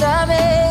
sabe.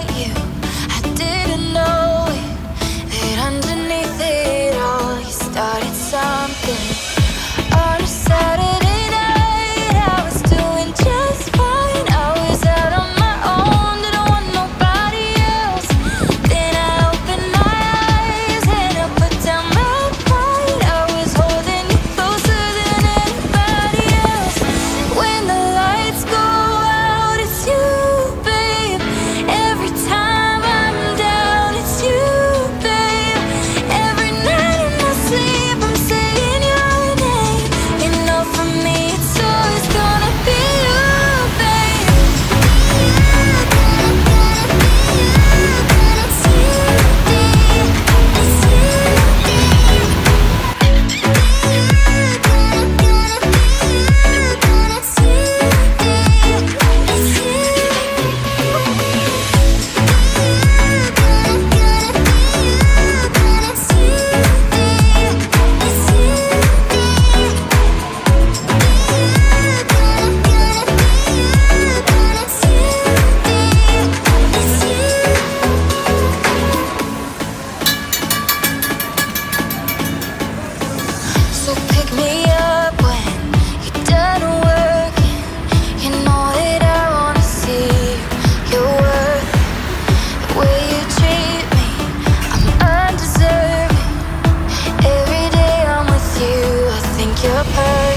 Oh.